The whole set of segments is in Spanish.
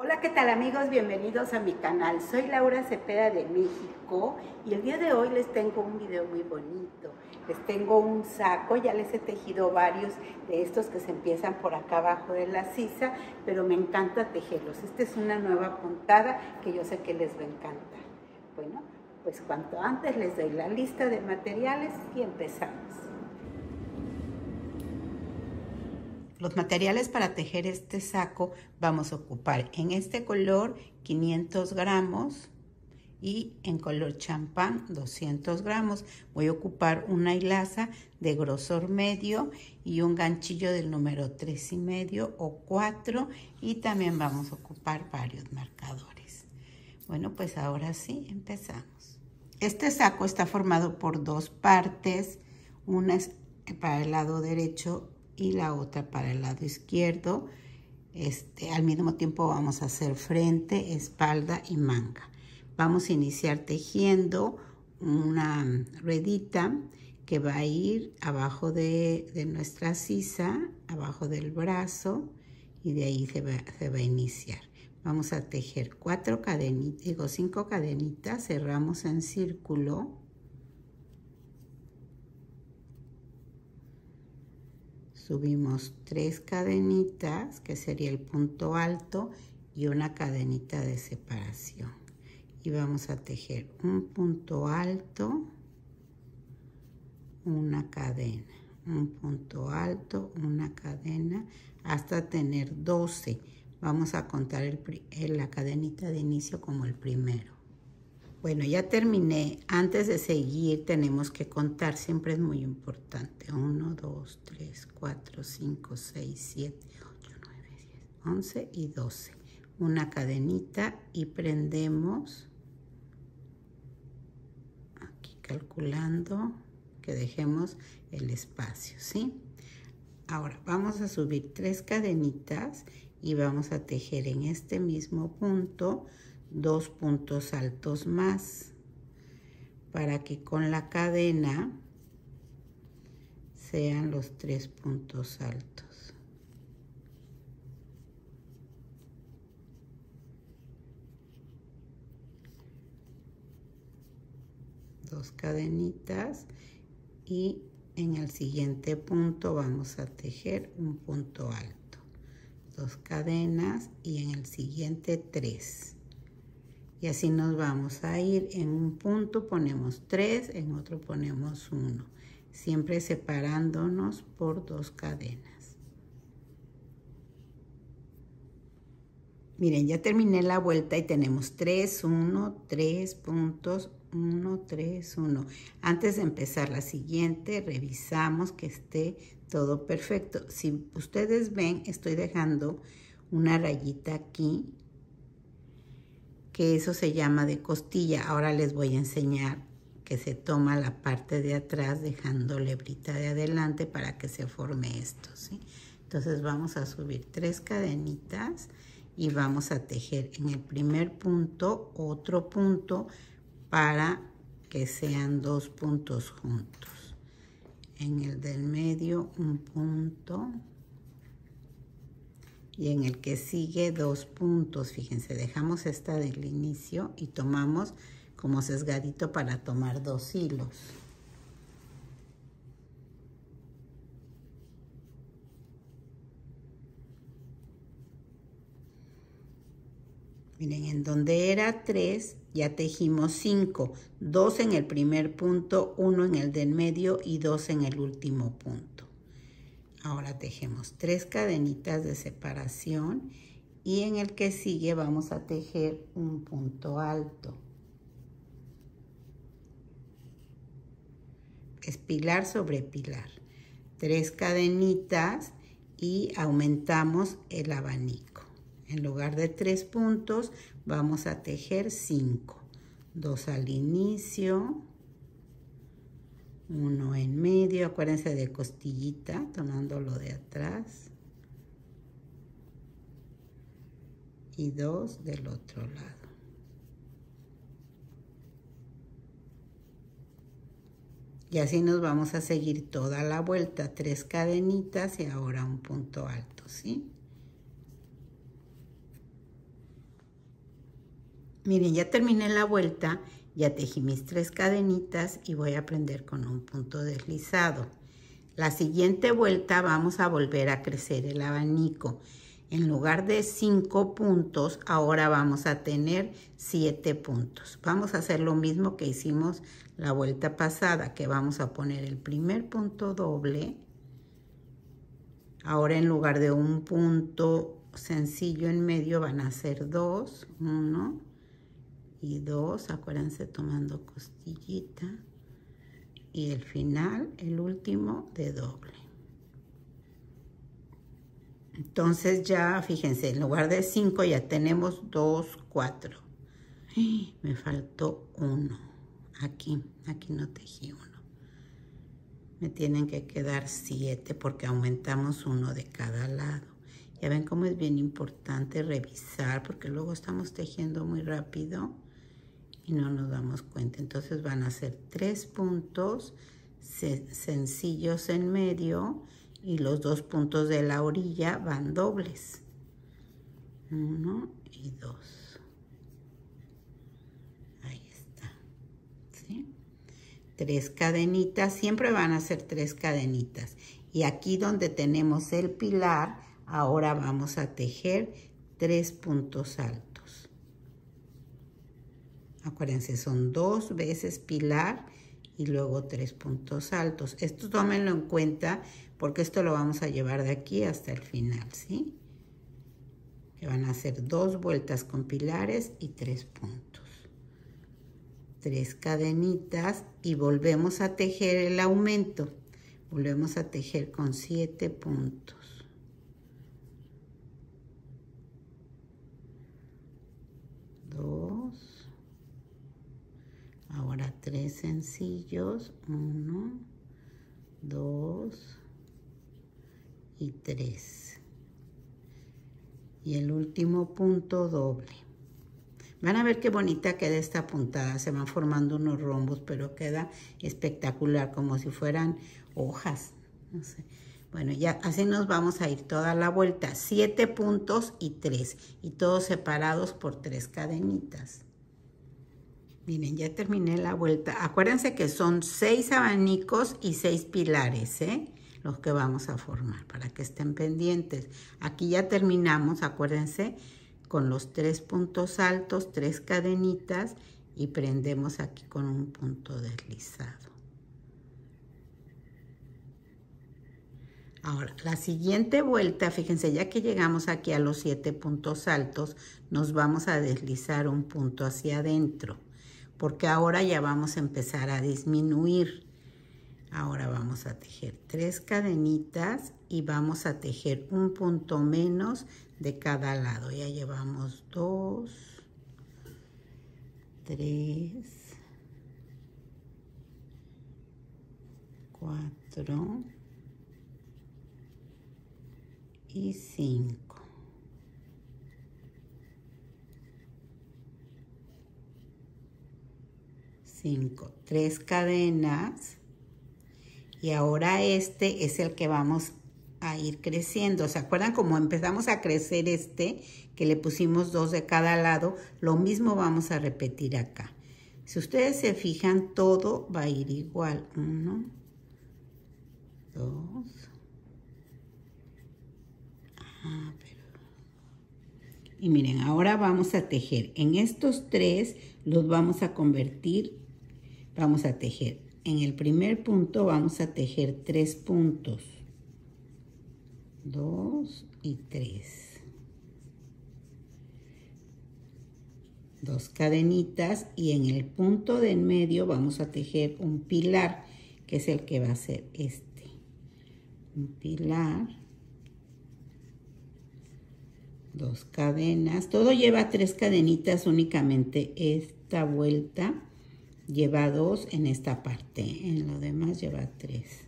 Hola, ¿qué tal amigos? Bienvenidos a mi canal. Soy Laura Cepeda de México y el día de hoy les tengo un video muy bonito. Les tengo un saco, ya les he tejido varios de estos que se empiezan por acá abajo de la sisa, pero me encanta tejerlos. Esta es una nueva puntada que yo sé que les va a encantar. Bueno, pues cuanto antes les doy la lista de materiales y empezamos. Los materiales para tejer este saco vamos a ocupar en este color 500 gramos y en color champán 200 gramos. Voy a ocupar una hilaza de grosor medio y un ganchillo del número 3 y medio o 4 y también vamos a ocupar varios marcadores. Bueno, pues ahora sí, empezamos. Este saco está formado por dos partes, una es para el lado derecho y la otra para el lado izquierdo. Este, al mismo tiempo vamos a hacer frente, espalda y manga. Vamos a iniciar tejiendo una ruedita que va a ir abajo de, de nuestra sisa, abajo del brazo y de ahí se va, se va a iniciar. Vamos a tejer cuatro cadenitas, digo cinco cadenitas, cerramos en círculo subimos tres cadenitas, que sería el punto alto, y una cadenita de separación. Y vamos a tejer un punto alto, una cadena, un punto alto, una cadena, hasta tener 12. Vamos a contar la cadenita de inicio como el primero. Bueno, ya terminé. Antes de seguir tenemos que contar, siempre es muy importante. 1, 2, 3, 4, 5, 6, 7, 8, 9, 10, 11 y 12. Una cadenita y prendemos, aquí calculando que dejemos el espacio, ¿sí? Ahora vamos a subir tres cadenitas y vamos a tejer en este mismo punto dos puntos altos más para que con la cadena sean los tres puntos altos. Dos cadenitas y en el siguiente punto vamos a tejer un punto alto. Dos cadenas y en el siguiente tres. Y así nos vamos a ir. En un punto ponemos 3, en otro ponemos 1. Siempre separándonos por dos cadenas. Miren, ya terminé la vuelta y tenemos 3, 1, 3 puntos, 1, 3, 1. Antes de empezar la siguiente, revisamos que esté todo perfecto. Si ustedes ven, estoy dejando una rayita aquí que eso se llama de costilla. Ahora les voy a enseñar que se toma la parte de atrás dejando lebrita de adelante para que se forme esto, ¿sí? Entonces vamos a subir tres cadenitas y vamos a tejer en el primer punto otro punto para que sean dos puntos juntos. En el del medio un punto y en el que sigue dos puntos. Fíjense, dejamos esta del inicio y tomamos como sesgadito para tomar dos hilos. Miren, en donde era tres ya tejimos cinco. Dos en el primer punto, uno en el del medio y dos en el último punto. Ahora tejemos tres cadenitas de separación y en el que sigue vamos a tejer un punto alto. Es pilar sobre pilar. Tres cadenitas y aumentamos el abanico. En lugar de tres puntos vamos a tejer cinco. Dos al inicio, uno en medio, acuérdense de costillita, tomándolo de atrás, y dos del otro lado. Y así nos vamos a seguir toda la vuelta, tres cadenitas y ahora un punto alto, ¿sí? Miren, ya terminé la vuelta, ya tejí mis tres cadenitas y voy a prender con un punto deslizado. La siguiente vuelta vamos a volver a crecer el abanico. En lugar de 5 puntos, ahora vamos a tener 7 puntos. Vamos a hacer lo mismo que hicimos la vuelta pasada, que vamos a poner el primer punto doble. Ahora en lugar de un punto sencillo en medio van a ser dos, uno y dos. Acuérdense tomando costillita. Y el final, el último de doble. Entonces ya, fíjense, en lugar de 5 ya tenemos 2, 4. Me faltó uno. Aquí, aquí no tejí uno. Me tienen que quedar 7 porque aumentamos uno de cada lado. Ya ven cómo es bien importante revisar porque luego estamos tejiendo muy rápido y no nos damos cuenta. Entonces van a ser tres puntos sencillos en medio y los dos puntos de la orilla van dobles. Uno y dos. Ahí está. Tres cadenitas, siempre van a ser tres cadenitas. Y aquí donde tenemos el pilar, ahora vamos a tejer tres puntos altos. Acuérdense, son dos veces pilar y luego tres puntos altos. Esto tómenlo en cuenta porque esto lo vamos a llevar de aquí hasta el final, ¿sí? Que van a ser dos vueltas con pilares y tres puntos. Tres cadenitas y volvemos a tejer el aumento. Volvemos a tejer con siete puntos. Dos. Ahora tres sencillos. Uno, dos, y 3. Y el último punto doble. Van a ver qué bonita queda esta puntada. Se van formando unos rombos, pero queda espectacular, como si fueran hojas. No sé. Bueno, ya así nos vamos a ir toda la vuelta. Siete puntos y tres. Y todos separados por tres cadenitas. Miren, ya terminé la vuelta. Acuérdense que son seis abanicos y seis pilares, ¿eh? los que vamos a formar para que estén pendientes. Aquí ya terminamos, acuérdense, con los tres puntos altos, tres cadenitas y prendemos aquí con un punto deslizado. Ahora, la siguiente vuelta, fíjense, ya que llegamos aquí a los siete puntos altos, nos vamos a deslizar un punto hacia adentro, porque ahora ya vamos a empezar a disminuir. Ahora vamos a tejer tres cadenitas y vamos a tejer un punto menos de cada lado. Ya llevamos dos, tres, cuatro y cinco. Cinco, tres cadenas y ahora este es el que vamos a ir creciendo. ¿Se acuerdan cómo empezamos a crecer este, que le pusimos dos de cada lado? Lo mismo vamos a repetir acá. Si ustedes se fijan, todo va a ir igual. Uno, dos. Ah, y miren, ahora vamos a tejer. En estos tres los vamos a convertir, vamos a tejer en el primer punto vamos a tejer tres puntos. Dos y tres. Dos cadenitas y en el punto de en medio vamos a tejer un pilar, que es el que va a ser este. Un pilar. Dos cadenas. Todo lleva tres cadenitas únicamente esta vuelta lleva dos en esta parte, en lo demás lleva tres.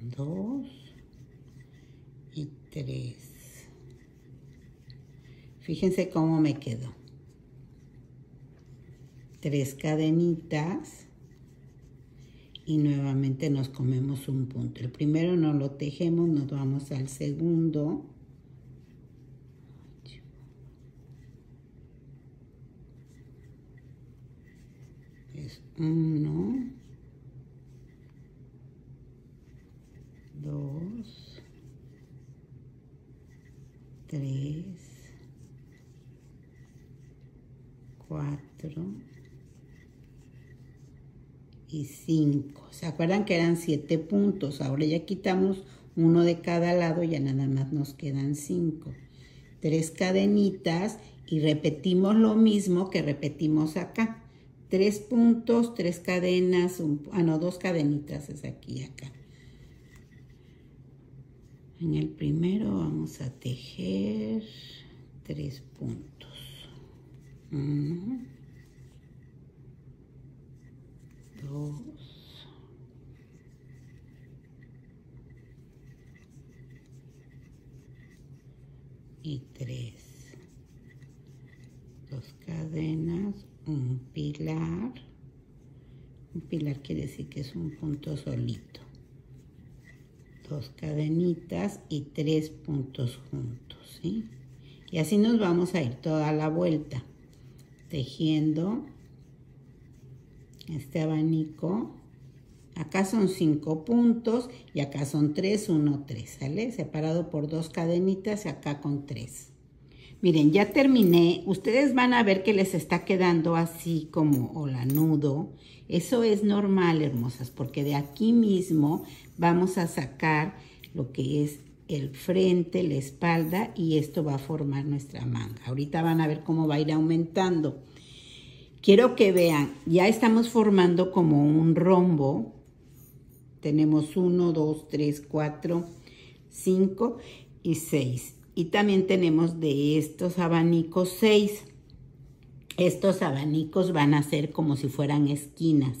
Dos y tres. Fíjense cómo me quedó. Tres cadenitas y nuevamente nos comemos un punto. El primero no lo tejemos, nos vamos al segundo Uno. Dos. Tres. Cuatro. Y cinco. ¿Se acuerdan que eran siete puntos? Ahora ya quitamos uno de cada lado, ya nada más nos quedan cinco. Tres cadenitas y repetimos lo mismo que repetimos acá. Tres puntos, tres cadenas, ah no, dos cadenitas es aquí acá. En el primero vamos a tejer tres puntos. Uno, dos, y tres dos cadenas, un pilar. Un pilar quiere decir que es un punto solito. Dos cadenitas y tres puntos juntos, ¿sí? Y así nos vamos a ir toda la vuelta, tejiendo este abanico. Acá son cinco puntos y acá son tres, uno, tres, ¿sale? Separado por dos cadenitas y acá con tres. Miren, ya terminé. Ustedes van a ver que les está quedando así como hola nudo. Eso es normal, hermosas, porque de aquí mismo vamos a sacar lo que es el frente, la espalda y esto va a formar nuestra manga. Ahorita van a ver cómo va a ir aumentando. Quiero que vean, ya estamos formando como un rombo. Tenemos uno, dos, tres, cuatro, cinco y seis. Y también tenemos de estos abanicos seis. Estos abanicos van a ser como si fueran esquinas.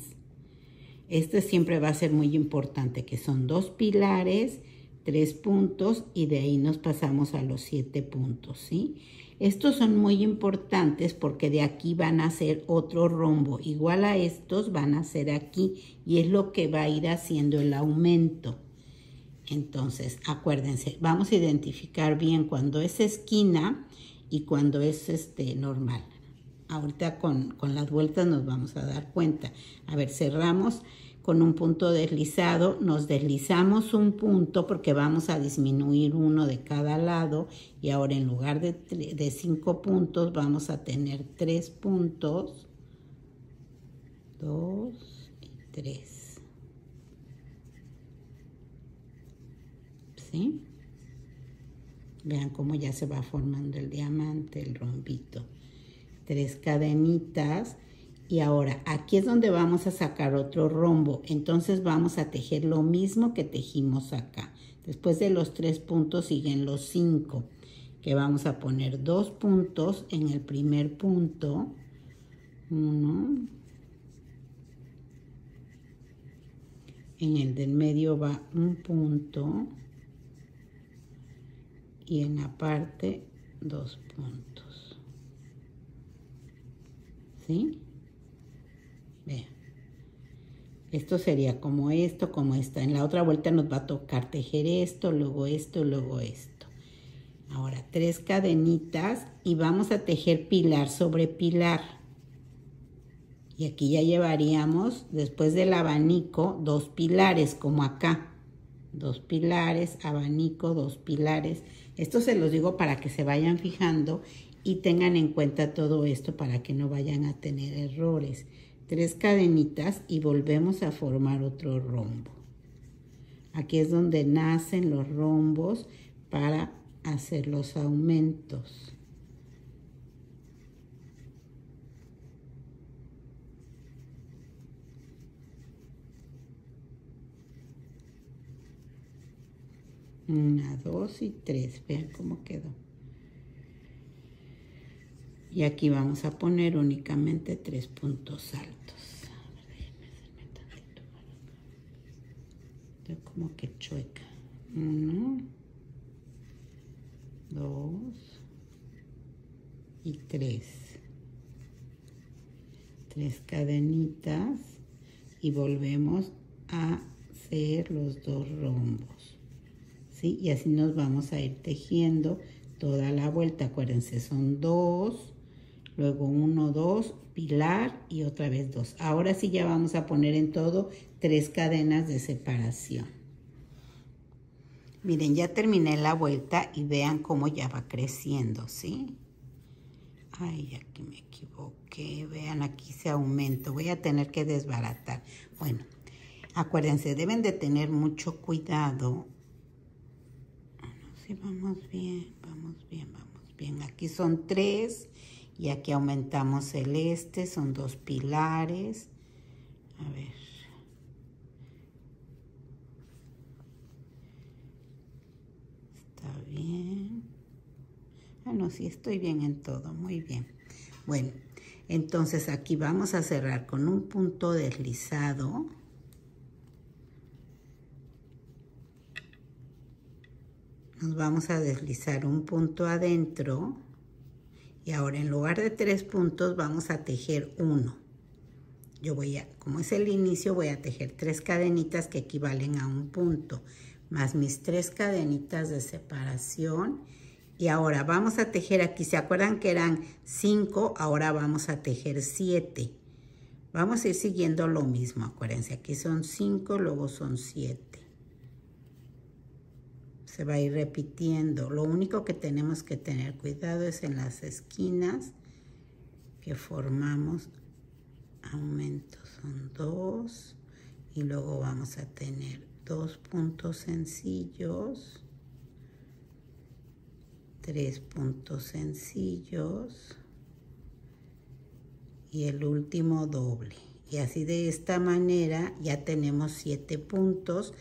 Este siempre va a ser muy importante, que son dos pilares, tres puntos y de ahí nos pasamos a los siete puntos, ¿sí? Estos son muy importantes porque de aquí van a ser otro rombo. Igual a estos van a ser aquí y es lo que va a ir haciendo el aumento. Entonces, acuérdense, vamos a identificar bien cuando es esquina y cuando es este normal. Ahorita con, con las vueltas nos vamos a dar cuenta. A ver, cerramos con un punto deslizado, nos deslizamos un punto porque vamos a disminuir uno de cada lado y ahora en lugar de, de cinco puntos vamos a tener tres puntos, dos y tres. Vean cómo ya se va formando el diamante, el rombito. Tres cadenitas. Y ahora, aquí es donde vamos a sacar otro rombo. Entonces vamos a tejer lo mismo que tejimos acá. Después de los tres puntos siguen los cinco. Que vamos a poner dos puntos en el primer punto. Uno. En el del medio va un punto y en la parte dos puntos. ¿Sí? Vean. Esto sería como esto, como esta. En la otra vuelta nos va a tocar tejer esto, luego esto, luego esto. Ahora tres cadenitas y vamos a tejer pilar sobre pilar. Y aquí ya llevaríamos, después del abanico, dos pilares, como acá. Dos pilares, abanico, dos pilares. Esto se los digo para que se vayan fijando y tengan en cuenta todo esto para que no vayan a tener errores. Tres cadenitas y volvemos a formar otro rombo. Aquí es donde nacen los rombos para hacer los aumentos. Una, dos y tres. Vean cómo quedó. Y aquí vamos a poner únicamente tres puntos altos. Estoy como que chueca. Uno, dos y tres. Tres cadenitas y volvemos a hacer los dos rombos. Y así nos vamos a ir tejiendo toda la vuelta. Acuérdense, son dos, luego uno, dos, pilar y otra vez dos. Ahora sí ya vamos a poner en todo tres cadenas de separación. Miren, ya terminé la vuelta y vean cómo ya va creciendo, ¿sí? Ay, aquí me equivoqué. Vean, aquí se aumenta. Voy a tener que desbaratar. Bueno, acuérdense, deben de tener mucho cuidado. Vamos bien, vamos bien, vamos bien. Aquí son tres y aquí aumentamos el este. Son dos pilares. A ver. Está bien. Ah, no, sí, estoy bien en todo. Muy bien. Bueno, entonces aquí vamos a cerrar con un punto deslizado. Nos vamos a deslizar un punto adentro. Y ahora en lugar de tres puntos vamos a tejer uno. Yo voy a, como es el inicio, voy a tejer tres cadenitas que equivalen a un punto, más mis tres cadenitas de separación. Y ahora vamos a tejer aquí, ¿se acuerdan que eran cinco? Ahora vamos a tejer siete. Vamos a ir siguiendo lo mismo, acuérdense, aquí son cinco, luego son siete se va a ir repitiendo. Lo único que tenemos que tener cuidado es en las esquinas que formamos aumentos. Son dos y luego vamos a tener dos puntos sencillos, tres puntos sencillos y el último doble. Y así de esta manera ya tenemos siete puntos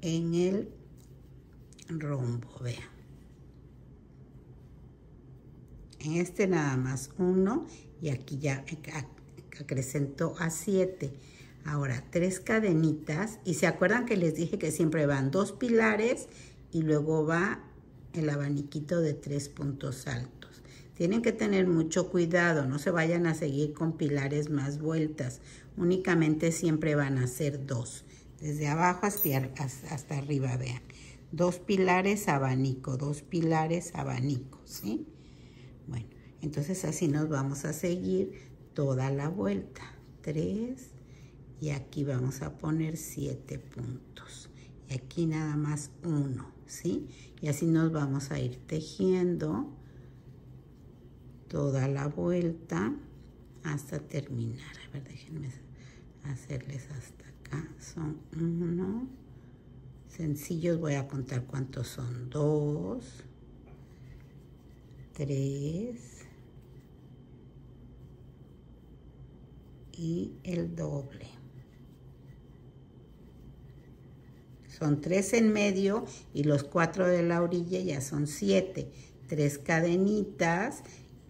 en el rombo, vean. En este nada más uno y aquí ya acrecentó a siete. Ahora, tres cadenitas. Y se acuerdan que les dije que siempre van dos pilares y luego va el abaniquito de tres puntos altos. Tienen que tener mucho cuidado, no se vayan a seguir con pilares más vueltas. Únicamente siempre van a ser dos. Desde abajo hasta, hasta arriba, vean dos pilares abanico, dos pilares abanico, ¿sí? Bueno, entonces así nos vamos a seguir toda la vuelta. Tres y aquí vamos a poner siete puntos. Y aquí nada más uno, ¿sí? Y así nos vamos a ir tejiendo toda la vuelta hasta terminar. A ver, déjenme hacerles hasta acá. Son uno, sencillos voy a contar cuántos son. Dos, tres y el doble. Son tres en medio y los cuatro de la orilla ya son siete. Tres cadenitas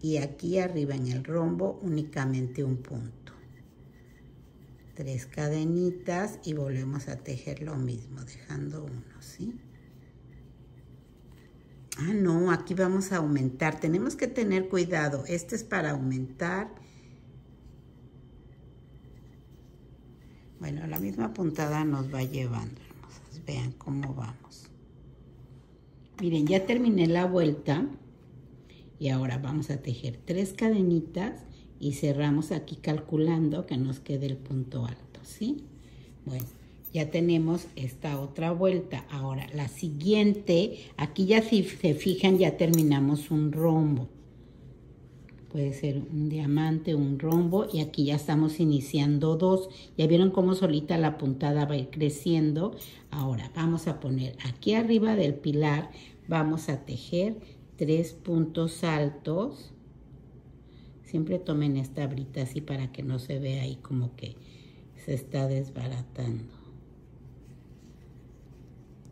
y aquí arriba en el rombo únicamente un punto tres cadenitas y volvemos a tejer lo mismo, dejando uno, ¿sí? Ah, no, aquí vamos a aumentar. Tenemos que tener cuidado. Este es para aumentar. Bueno, la misma puntada nos va llevando, hermosas. Vean cómo vamos. Miren, ya terminé la vuelta. Y ahora vamos a tejer tres cadenitas y cerramos aquí calculando que nos quede el punto alto, ¿sí? Bueno, ya tenemos esta otra vuelta. Ahora, la siguiente, aquí ya si se fijan ya terminamos un rombo. Puede ser un diamante, un rombo y aquí ya estamos iniciando dos. Ya vieron cómo solita la puntada va a ir creciendo. Ahora vamos a poner aquí arriba del pilar, vamos a tejer tres puntos altos Siempre tomen esta brita así para que no se vea ahí como que se está desbaratando.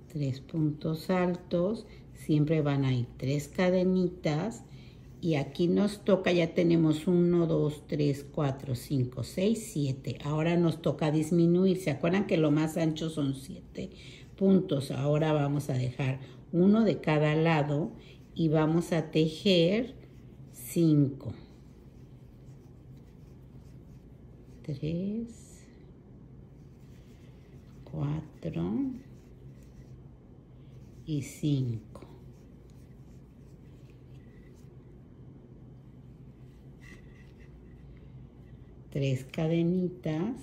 Tres puntos altos, siempre van a ir tres cadenitas y aquí nos toca, ya tenemos 1, 2, 3, 4, 5, 6, 7. Ahora nos toca disminuir. ¿Se acuerdan que lo más ancho son siete puntos? Ahora vamos a dejar uno de cada lado y vamos a tejer cinco. tres, cuatro y cinco. Tres cadenitas.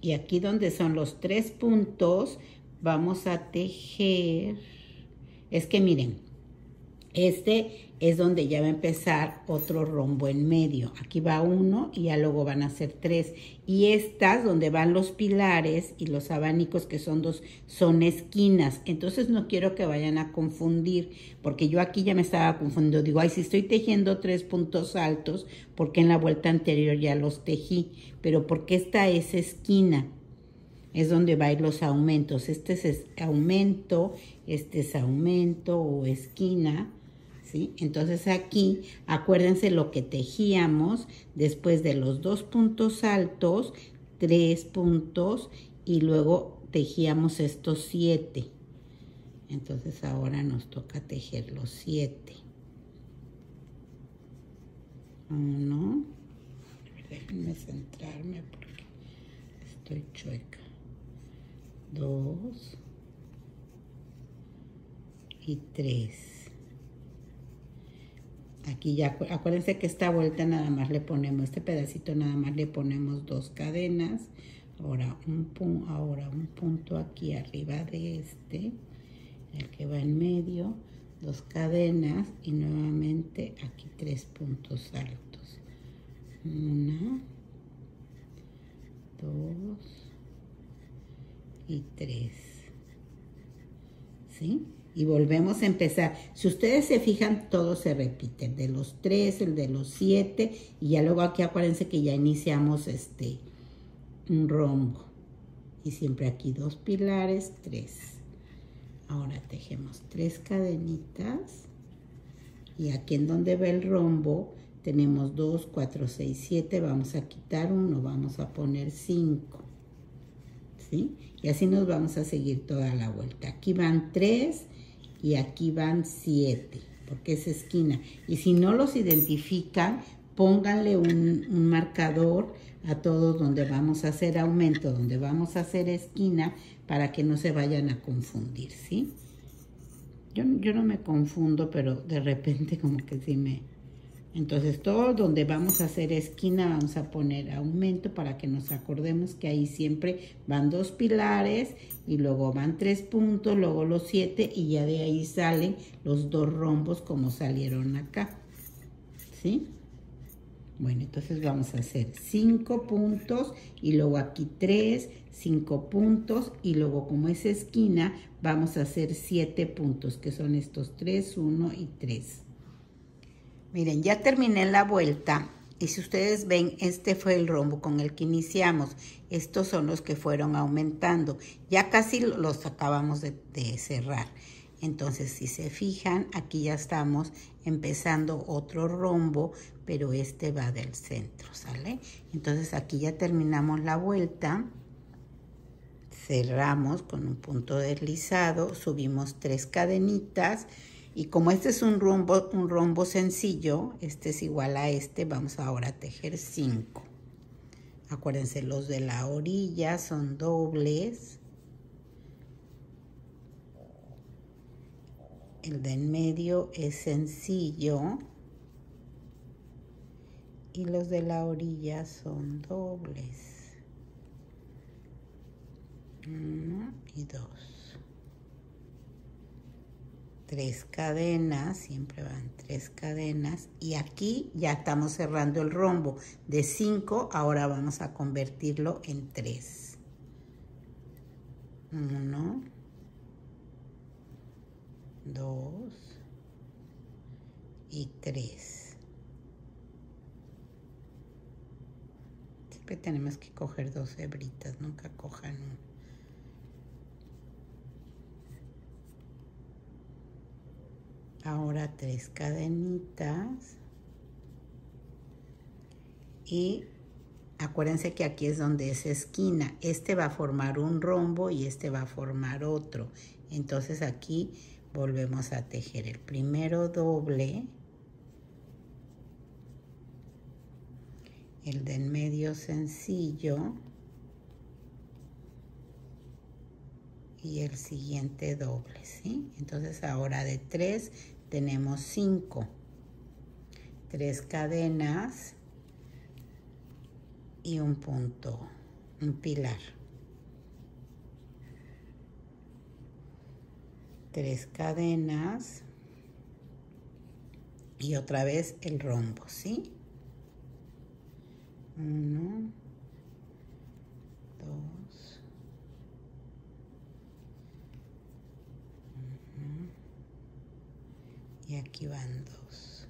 Y aquí donde son los tres puntos, vamos a tejer. Es que miren, este es donde ya va a empezar otro rombo en medio. Aquí va uno y ya luego van a ser tres. Y estas, donde van los pilares y los abanicos, que son dos, son esquinas. Entonces no quiero que vayan a confundir, porque yo aquí ya me estaba confundiendo. Digo, ay, si estoy tejiendo tres puntos altos, porque en la vuelta anterior ya los tejí. Pero porque esta es esquina es donde va a ir los aumentos. Este es aumento, este es aumento o esquina entonces aquí, acuérdense lo que tejíamos después de los dos puntos altos, tres puntos y luego tejíamos estos siete. Entonces ahora nos toca tejer los siete. Uno. Déjenme centrarme porque estoy chueca. Dos. Y tres. Aquí ya, acuérdense que esta vuelta nada más le ponemos, este pedacito nada más le ponemos dos cadenas. Ahora un, ahora un punto aquí arriba de este, el que va en medio, dos cadenas y nuevamente aquí tres puntos altos. Una, dos y tres. ¿Sí? Y volvemos a empezar. Si ustedes se fijan, todo se repite. El de los tres, el de los siete, y ya luego aquí acuérdense que ya iniciamos este un rombo. Y siempre aquí dos pilares, tres. Ahora tejemos tres cadenitas. Y aquí en donde ve el rombo, tenemos dos, cuatro, seis, siete. Vamos a quitar uno, vamos a poner cinco. ¿Sí? Y así nos vamos a seguir toda la vuelta. Aquí van tres y aquí van siete, porque es esquina. Y si no los identifican, pónganle un, marcador a todos donde vamos a hacer aumento, donde vamos a hacer esquina, para que no se vayan a confundir, ¿sí? Yo, yo no me confundo, pero de repente como que sí me, entonces todo donde vamos a hacer esquina vamos a poner aumento para que nos acordemos que ahí siempre van dos pilares y luego van tres puntos, luego los siete y ya de ahí salen los dos rombos como salieron acá. ¿Sí? Bueno, entonces vamos a hacer cinco puntos y luego aquí tres, cinco puntos y luego como es esquina vamos a hacer siete puntos que son estos tres, uno y tres. Miren, ya terminé la vuelta y si ustedes ven, este fue el rombo con el que iniciamos. Estos son los que fueron aumentando. Ya casi los acabamos de, cerrar. Entonces, si se fijan, aquí ya estamos empezando otro rombo, pero este va del centro, ¿sale? Entonces, aquí ya terminamos la vuelta. Cerramos con un punto deslizado, subimos tres cadenitas, y como este es un rombo, un rombo sencillo, este es igual a este, vamos ahora a tejer 5. Acuérdense, los de la orilla son dobles. El de en medio es sencillo. Y los de la orilla son dobles. Uno y dos tres cadenas, siempre van tres cadenas y aquí ya estamos cerrando el rombo de 5, ahora vamos a convertirlo en 3. 1, 2 y 3. Siempre tenemos que coger dos hebritas, nunca cojan uno. Ahora tres cadenitas. Y acuérdense que aquí es donde es esquina. Este va a formar un rombo y este va a formar otro. Entonces aquí volvemos a tejer el primero doble. El del medio sencillo. Y el siguiente doble, ¿sí? Entonces ahora de tres tenemos 5. tres cadenas y un punto, un pilar. Tres cadenas y otra vez el rombo, ¿sí? Uno, dos, y aquí van dos.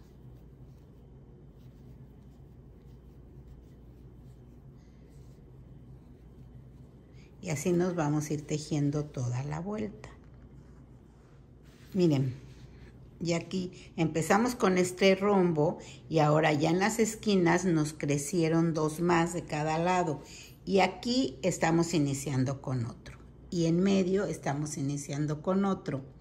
Y así nos vamos a ir tejiendo toda la vuelta. Miren, y aquí empezamos con este rombo y ahora ya en las esquinas nos crecieron dos más de cada lado. Y aquí estamos iniciando con otro. Y en medio estamos iniciando con otro.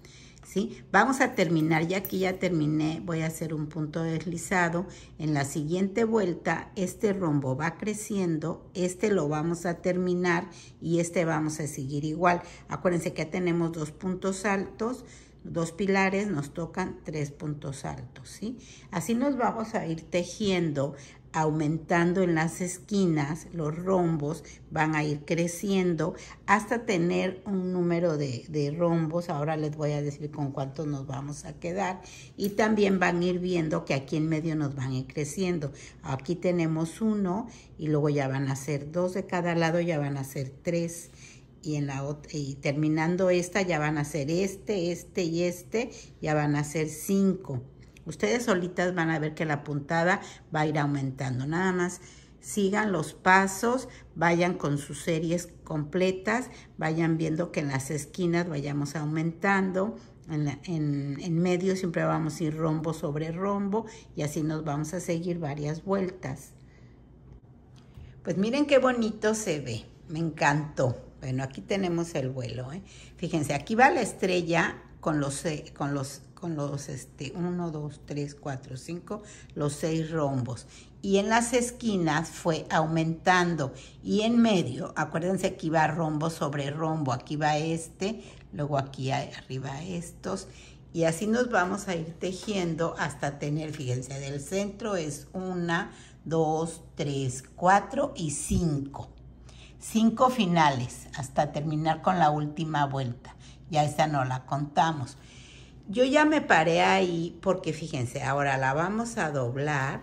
Vamos a terminar, ya aquí ya terminé, voy a hacer un punto deslizado. En la siguiente vuelta, este rombo va creciendo, este lo vamos a terminar y este vamos a seguir igual. Acuérdense que ya tenemos dos puntos altos, dos pilares, nos tocan tres puntos altos, ¿sí? Así nos vamos a ir tejiendo aumentando en las esquinas, los rombos van a ir creciendo hasta tener un número de, rombos. Ahora les voy a decir con cuántos nos vamos a quedar. Y también van a ir viendo que aquí en medio nos van a ir creciendo. Aquí tenemos uno y luego ya van a ser dos de cada lado, ya van a ser tres. Y, en la y terminando esta ya van a ser este, este y este, ya van a ser cinco. Ustedes solitas van a ver que la puntada va a ir aumentando. Nada más sigan los pasos, vayan con sus series completas, vayan viendo que en las esquinas vayamos aumentando. En, en, medio siempre vamos a ir rombo sobre rombo y así nos vamos a seguir varias vueltas. Pues miren qué bonito se ve, me encantó. Bueno, aquí tenemos el vuelo. ¿eh? Fíjense, aquí va la estrella con los, con los con los este, 1, 2, 3, 4, 5, los seis rombos. Y en las esquinas fue aumentando. Y en medio, acuérdense que iba rombo sobre rombo. Aquí va este, luego aquí arriba estos. Y así nos vamos a ir tejiendo hasta tener, fíjense, del centro es una, dos, tres, cuatro y cinco. Cinco finales hasta terminar con la última vuelta. Ya esta no la contamos. Yo ya me paré ahí porque fíjense, ahora la vamos a doblar.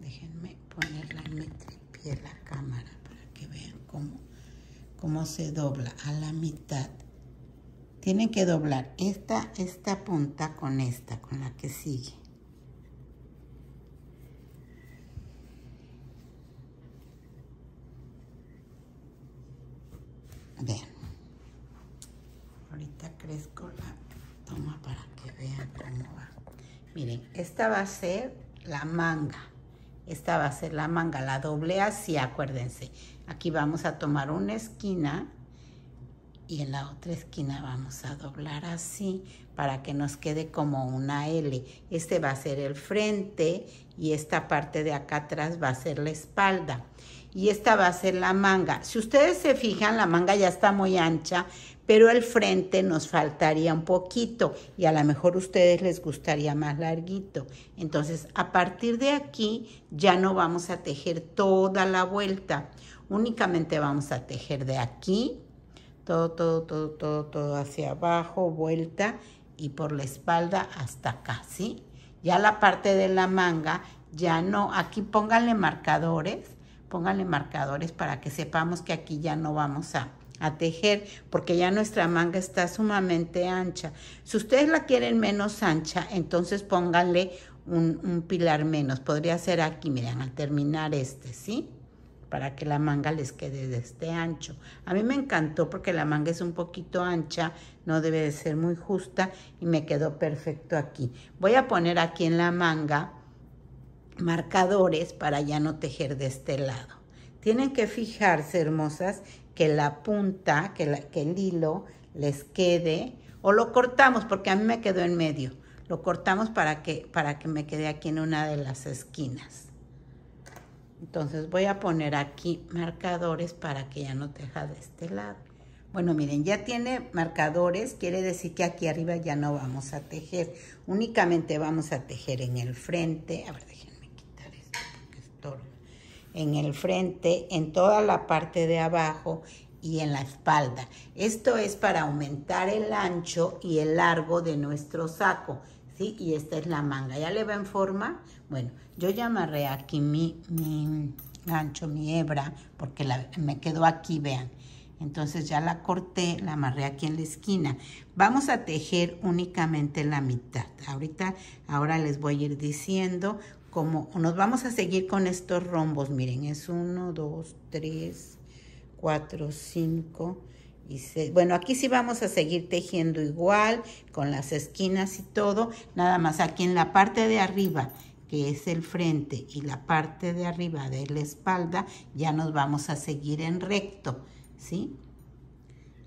Déjenme ponerla en mi tripié la cámara para que vean cómo, cómo se dobla a la mitad. Tienen que doblar esta, esta punta con esta, con la que sigue. Vean crezco la toma para que vean cómo va. Miren, esta va a ser la manga. Esta va a ser la manga. La doble así, acuérdense. Aquí vamos a tomar una esquina y en la otra esquina vamos a doblar así para que nos quede como una L. Este va a ser el frente y esta parte de acá atrás va a ser la espalda. Y esta va a ser la manga. Si ustedes se fijan, la manga ya está muy ancha, pero el frente nos faltaría un poquito y a lo mejor a ustedes les gustaría más larguito. Entonces, a partir de aquí ya no vamos a tejer toda la vuelta, únicamente vamos a tejer de aquí, todo, todo, todo, todo, todo hacia abajo, vuelta y por la espalda hasta acá, ¿sí? Ya la parte de la manga, ya no, aquí pónganle marcadores, pónganle marcadores para que sepamos que aquí ya no vamos a a tejer porque ya nuestra manga está sumamente ancha. Si ustedes la quieren menos ancha, entonces pónganle un, pilar menos. Podría ser aquí, miren, al terminar este, ¿sí? Para que la manga les quede de este ancho. A mí me encantó porque la manga es un poquito ancha, no debe de ser muy justa y me quedó perfecto aquí. Voy a poner aquí en la manga marcadores para ya no tejer de este lado. Tienen que fijarse, hermosas, que la punta, que, el hilo les quede, o lo cortamos porque a mí me quedó en medio. Lo cortamos para que, para que me quede aquí en una de las esquinas. Entonces voy a poner aquí marcadores para que ya no teja de este lado. Bueno, miren, ya tiene marcadores, quiere decir que aquí arriba ya no vamos a tejer. Únicamente vamos a tejer en el frente. A ver, déjenme quitar esto porque estorba. En el frente, en toda la parte de abajo y en la espalda. Esto es para aumentar el ancho y el largo de nuestro saco. ¿sí? Y esta es la manga. ¿Ya le en forma? Bueno, yo ya amarré aquí mi, mi gancho, mi hebra, porque me quedó aquí, vean entonces ya la corté, la amarré aquí en la esquina. Vamos a tejer únicamente la mitad. Ahorita, ahora les voy a ir diciendo cómo nos vamos a seguir con estos rombos. Miren, es uno, dos, tres, cuatro, cinco y seis. Bueno, aquí sí vamos a seguir tejiendo igual, con las esquinas y todo. Nada más aquí en la parte de arriba que es el frente y la parte de arriba de la espalda, ya nos vamos a seguir en recto. ¿sí?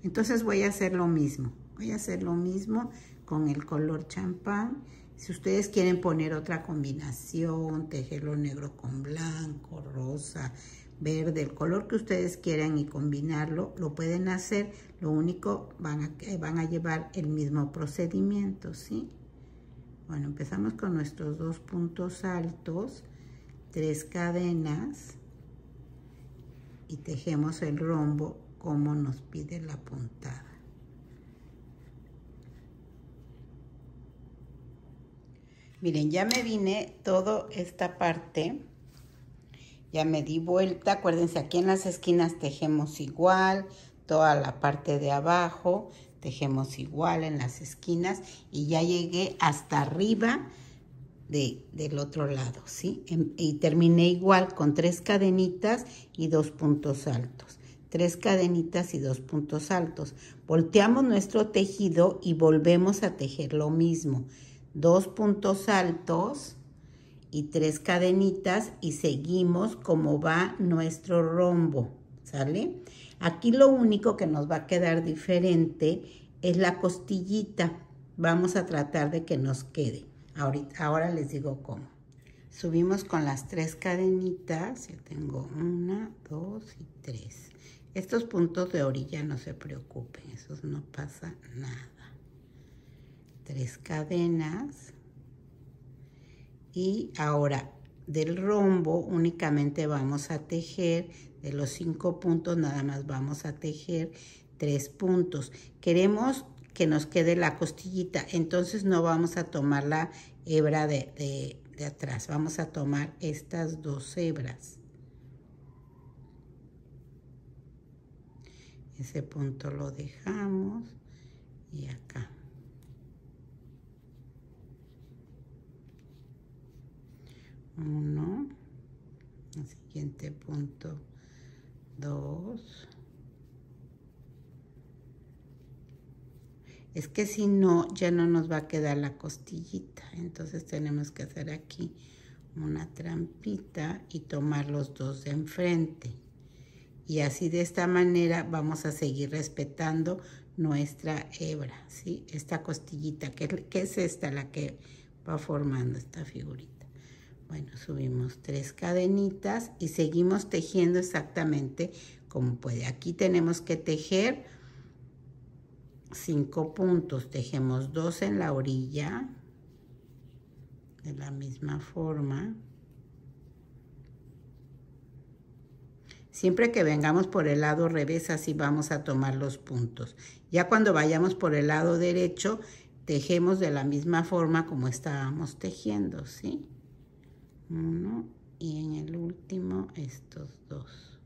Entonces voy a hacer lo mismo. Voy a hacer lo mismo con el color champán. Si ustedes quieren poner otra combinación, tejerlo negro con blanco, rosa, verde, el color que ustedes quieran y combinarlo, lo pueden hacer. Lo único, van a, van a llevar el mismo procedimiento, ¿sí? Bueno, empezamos con nuestros dos puntos altos, tres cadenas y tejemos el rombo como nos pide la puntada. Miren, ya me vine toda esta parte, ya me di vuelta, acuérdense, aquí en las esquinas tejemos igual, toda la parte de abajo, tejemos igual en las esquinas y ya llegué hasta arriba de, del otro lado, ¿sí? Em, y terminé igual con tres cadenitas y dos puntos altos tres cadenitas y dos puntos altos. Volteamos nuestro tejido y volvemos a tejer lo mismo. Dos puntos altos y tres cadenitas y seguimos como va nuestro rombo, ¿sale? Aquí lo único que nos va a quedar diferente es la costillita. Vamos a tratar de que nos quede. Ahorita, ahora les digo cómo. Subimos con las tres cadenitas. Ya tengo una, dos y tres. Estos puntos de orilla no se preocupen, eso no pasa nada. Tres cadenas. Y ahora del rombo únicamente vamos a tejer, de los cinco puntos nada más vamos a tejer tres puntos. Queremos que nos quede la costillita, entonces no vamos a tomar la hebra de, de atrás, vamos a tomar estas dos hebras. ese punto lo dejamos y acá uno el siguiente punto dos es que si no ya no nos va a quedar la costillita entonces tenemos que hacer aquí una trampita y tomar los dos de enfrente y así de esta manera vamos a seguir respetando nuestra hebra, ¿sí? Esta costillita, que, es esta la que va formando esta figurita. Bueno, subimos tres cadenitas y seguimos tejiendo exactamente como puede. Aquí tenemos que tejer cinco puntos. Tejemos dos en la orilla de la misma forma. Siempre que vengamos por el lado revés, así vamos a tomar los puntos. Ya cuando vayamos por el lado derecho, tejemos de la misma forma como estábamos tejiendo, ¿sí? Uno y en el último estos dos.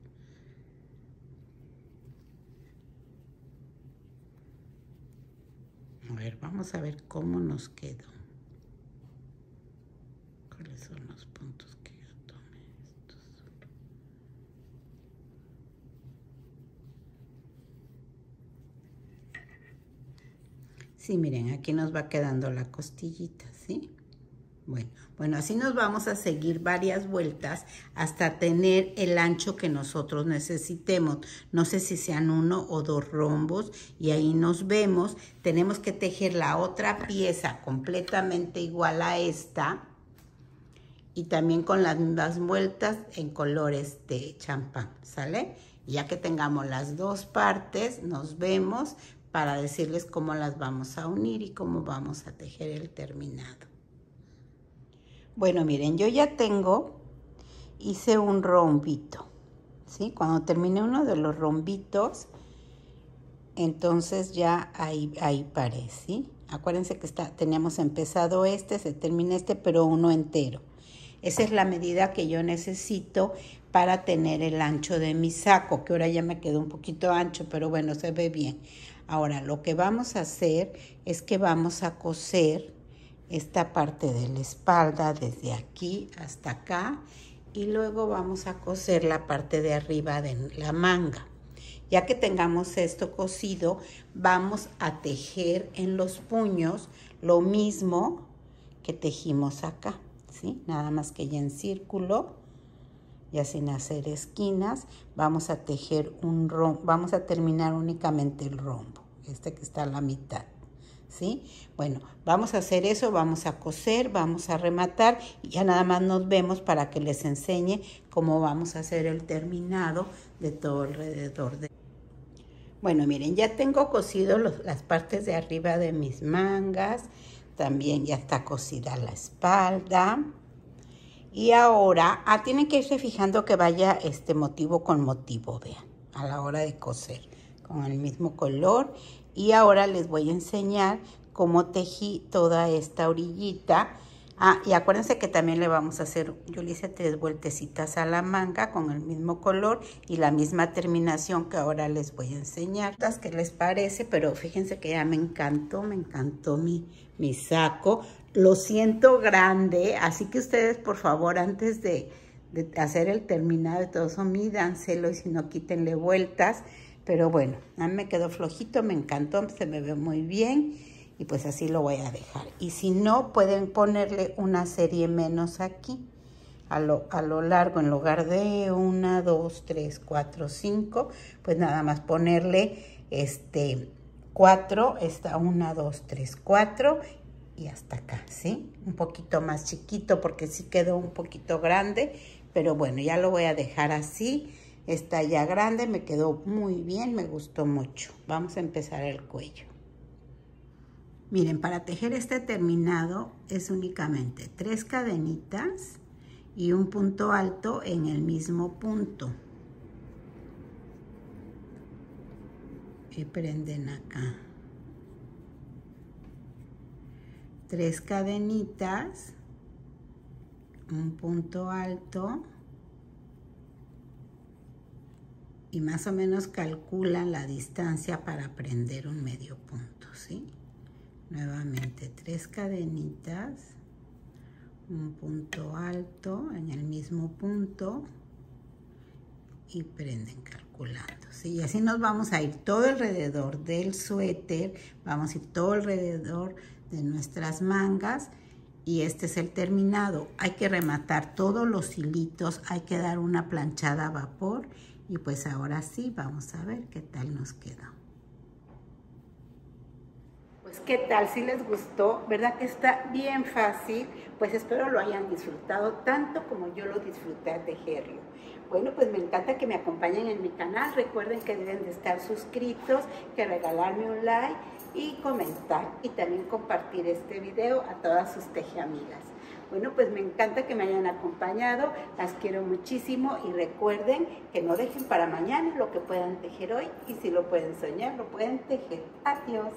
A ver, vamos a ver cómo nos quedó. ¿Cuáles son los puntos? Sí, miren, aquí nos va quedando la costillita. Bueno, así nos vamos a seguir varias vueltas hasta tener el ancho que nosotros necesitemos. No sé si sean uno o dos rombos y ahí nos vemos. Tenemos que tejer la otra pieza completamente igual a esta y también con las mismas vueltas en colores de champán, ¿sale? Ya que tengamos las dos partes, nos vemos para decirles cómo las vamos a unir y cómo vamos a tejer el terminado. Bueno, miren, yo ya tengo, hice un rombito, ¿sí? Cuando terminé uno de los rombitos, entonces ya ahí, ahí paré, ¿sí? Acuérdense que está, teníamos empezado este, se termina este, pero uno entero. Esa es la medida que yo necesito para tener el ancho de mi saco, que ahora ya me quedó un poquito ancho, pero bueno, se ve bien. Ahora, lo que vamos a hacer es que vamos a coser esta parte de la espalda desde aquí hasta acá y luego vamos a coser la parte de arriba de la manga. Ya que tengamos esto cosido, vamos a tejer en los puños lo mismo que tejimos acá, ¿sí? Nada más que ya en círculo, ya sin hacer esquinas, vamos a tejer un rombo, vamos a terminar únicamente el rombo, este que está a la mitad. ¿Sí? Bueno, vamos a hacer eso, vamos a coser, vamos a rematar y ya nada más nos vemos para que les enseñe cómo vamos a hacer el terminado de todo alrededor de bueno, miren, ya tengo cosido las partes de arriba de mis mangas. También ya está cosida la espalda. Y ahora, ah, tienen que irse fijando que vaya este motivo con motivo, vean, a la hora de coser, con el mismo color. Y ahora les voy a enseñar cómo tejí toda esta orillita Ah, y acuérdense que también le vamos a hacer, yo le hice tres vueltecitas a la manga con el mismo color y la misma terminación que ahora les voy a enseñar. ¿Qué les parece? Pero fíjense que ya me encantó, me encantó mi, mi saco. Lo siento grande, así que ustedes por favor antes de, de hacer el terminado de todo eso, mídanselo y si no quítenle vueltas. Pero bueno, a me quedó flojito, me encantó, se me ve muy bien y pues así lo voy a dejar. Y si no, pueden ponerle una serie menos aquí, a lo, a lo largo, en lugar de una, dos, tres, cuatro, cinco, pues nada más ponerle este cuatro, esta una, dos, tres, cuatro y hasta acá, ¿sí? Un poquito más chiquito porque sí quedó un poquito grande, pero bueno, ya lo voy a dejar así. Está ya grande, me quedó muy bien, me gustó mucho. Vamos a empezar el cuello. Miren, para tejer este terminado es únicamente tres cadenitas y un punto alto en el mismo punto. Y prenden acá. Tres cadenitas, un punto alto y más o menos calculan la distancia para prender un medio punto, ¿sí? nuevamente tres cadenitas un punto alto en el mismo punto y prenden calculando ¿sí? y así nos vamos a ir todo alrededor del suéter vamos a ir todo alrededor de nuestras mangas y este es el terminado hay que rematar todos los hilitos hay que dar una planchada a vapor y pues ahora sí vamos a ver qué tal nos quedó pues qué tal, si les gustó, ¿verdad que está bien fácil? Pues espero lo hayan disfrutado tanto como yo lo disfruté a tejerlo. Bueno, pues me encanta que me acompañen en mi canal. Recuerden que deben de estar suscritos, que regalarme un like y comentar. Y también compartir este video a todas sus tejeamigas. Bueno, pues me encanta que me hayan acompañado, las quiero muchísimo y recuerden que no dejen para mañana lo que puedan tejer hoy y si lo pueden soñar, lo pueden tejer. Adiós.